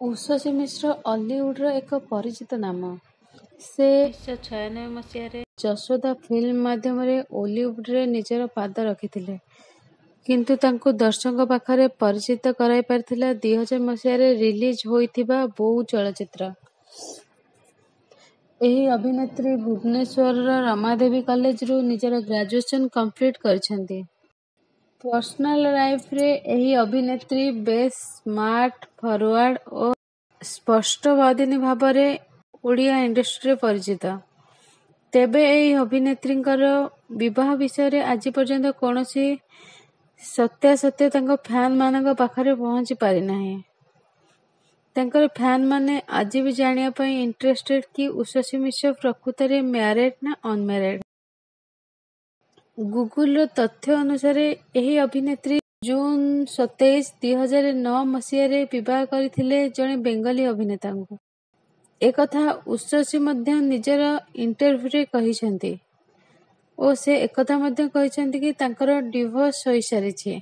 ଉଷସୀ ମିଶ୍ର ଅଲିଉଡର ଏକ ପରିଚିତ ନାମ। ସେ ଛୟାନବେ ମସିହାରେ ଯଶୋଦା ଫିଲ୍ମ ମାଧ୍ୟମରେ ଓଲିଉଡରେ ନିଜର ପାଦ ରଖିଥିଲେ। କିନ୍ତୁ ତାଙ୍କୁ ଦର୍ଶକଙ୍କ ପାଖରେ ପରିଚିତ କରାଇ ପାରିଥିଲା ଦୁଇ ହଜାର ମସିହାରେ ରିଲିଜ୍ ହୋଇଥିବା ବୋଉ ଚଳଚ୍ଚିତ୍ର। ଏହି ଅଭିନେତ୍ରୀ ଭୁବନେଶ୍ୱରର ରମାଦେବୀ କଲେଜରୁ ନିଜର ଗ୍ରାଜୁଏସନ୍ କମ୍ପ୍ଲିଟ୍ କରିଛନ୍ତି। ପର୍ସନାଲ ଲାଇଫରେ ଏହି ଅଭିନେତ୍ରୀ ବେଶ୍ ସ୍ମାର୍ଟ, ଫରଓ୍ୱାର୍ଡ ଓ ସ୍ପଷ୍ଟବାଦିନୀ ଭାବରେ ଓଡ଼ିଆ ଇଣ୍ଡଷ୍ଟ୍ରିରେ ପରିଚିତ। ତେବେ ଏହି ଅଭିନେତ୍ରୀଙ୍କର ବିବାହ ବିଷୟରେ ଆଜି ପର୍ଯ୍ୟନ୍ତ କୌଣସି ସତ୍ୟାସତ୍ୟ ତାଙ୍କ ଫ୍ୟାନମାନଙ୍କ ପାଖରେ ପହଞ୍ଚି ପାରିନାହିଁ। ତାଙ୍କର ଫ୍ୟାନମାନେ ଆଜି ବି ଜାଣିବା ପାଇଁ ଇଣ୍ଟରେଷ୍ଟେଡ୍ କି ଉଷସୀ ମିଶ୍ର ପ୍ରକୃତରେ ମ୍ୟାରେଡ୍ ନା ଅନମ୍ୟାରେଡ୍। ଗୁଗୁଲର ତଥ୍ୟ ଅନୁସାରେ ଏହି ଅଭିନେତ୍ରୀ ଜୁନ୍ ସତେଇଶ, ଦୁଇ ହଜାର ନଅ ମସିହାରେ ବିବାହ କରିଥିଲେ ଜଣେ ବେଙ୍ଗଲୀ ଅଭିନେତାଙ୍କୁ। ଏକଥା ଉଷସୀ ମଧ୍ୟ ନିଜର ଇଣ୍ଟରଭ୍ୟୁରେ କହିଛନ୍ତି ଓ ସେ ଏକଥା ମଧ୍ୟ କହିଛନ୍ତି କି ତାଙ୍କର ଡିଭୋର୍ସ ହୋଇସାରିଛି।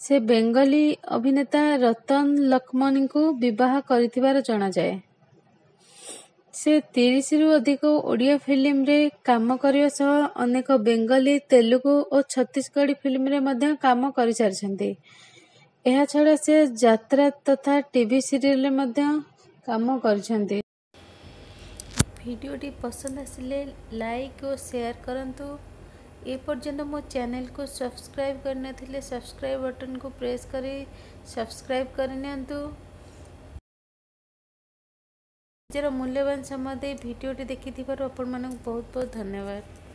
ସେ ବେଙ୍ଗଲୀ ଅଭିନେତା ରତନ ଲକ୍ଷ୍ମଣଙ୍କୁ ବିବାହ କରିଥିବାର ଜଣାଯାଏ। ସେ ତିରିଶରୁ ଅଧିକ ଓଡ଼ିଆ ଫିଲ୍ମରେ କାମ କରିବା ସହ ଅନେକ ବେଙ୍ଗଲୀ, ତେଲୁଗୁ ଓ ଛତିଶଗଡ଼ୀ ଫିଲ୍ମରେ ମଧ୍ୟ କାମ କରିସାରିଛନ୍ତି। ଏହାଛଡ଼ା ସେ ଯାତ୍ରା ତଥା ଟିଭି ସିରିଏଲରେ ମଧ୍ୟ କାମ କରିଛନ୍ତି। ଭିଡିଓଟି ପସନ୍ଦ ଆସିଲେ ଲାଇକ୍ ଓ ସେୟାର କରନ୍ତୁ। ଏପର୍ଯ୍ୟନ୍ତ ମୋ ଚ୍ୟାନେଲକୁ ସବସ୍କ୍ରାଇବ କରିନଥିଲେ ସବସ୍କ୍ରାଇବ ବଟନକୁ ପ୍ରେସ୍ କରି ସବସ୍କ୍ରାଇବ କରିନିଅନ୍ତୁ। ନିଜର ମୂଲ୍ୟବାନ ସମୟ ଦେଇ ଭିଡିଓଟି ଦେଖିଥିବାରୁ ଆପଣମାନଙ୍କୁ ବହୁତ ବହୁତ ଧନ୍ୟବାଦ।